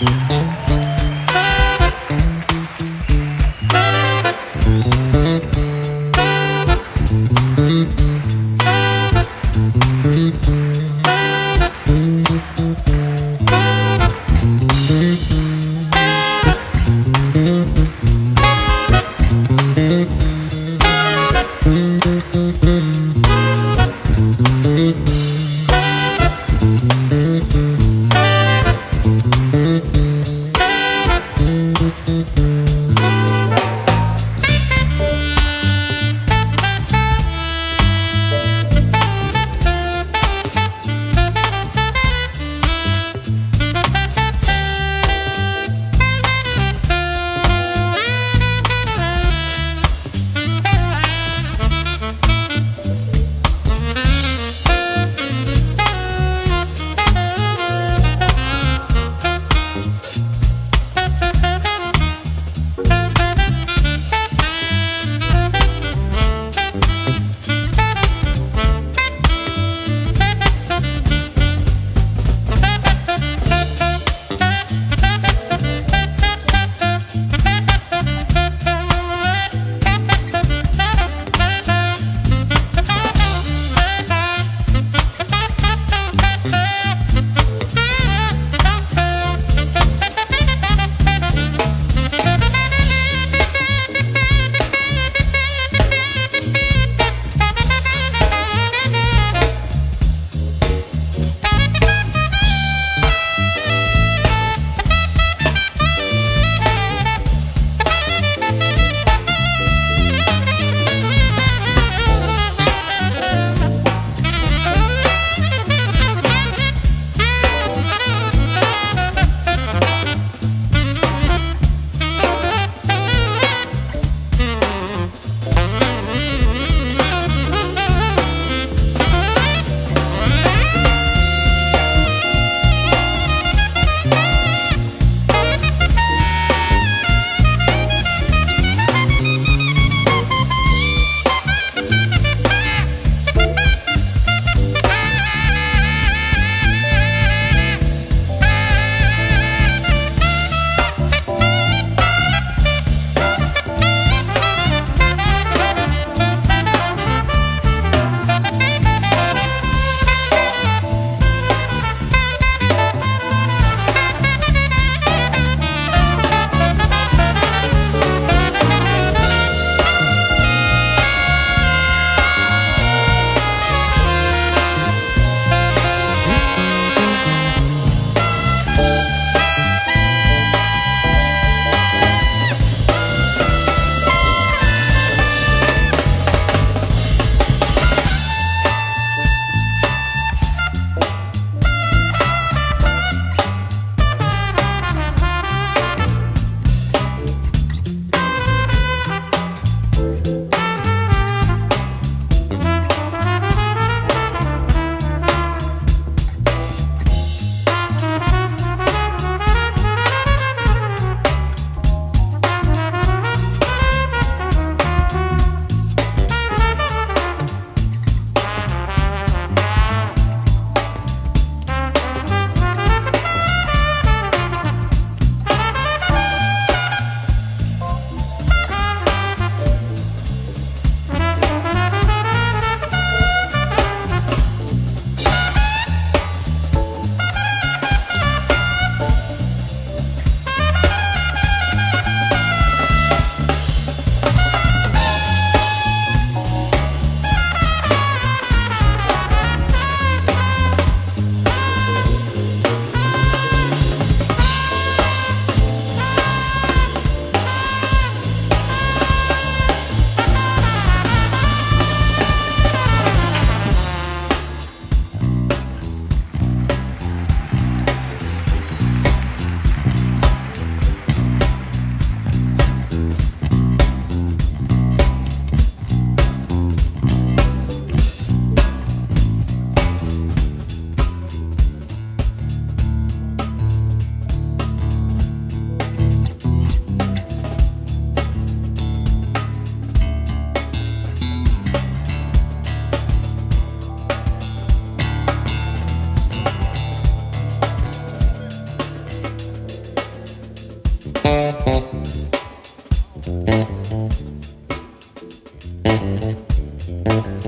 Mm-hmm.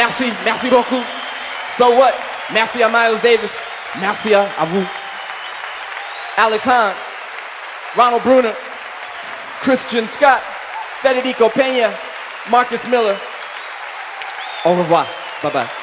Merci, merci beaucoup. So what? Merci à Miles Davis. Merci à, vous. Alex Han, Ronald Bruner, Christian Scott, Federico Peña, Marcus Miller. Au revoir. Bye bye.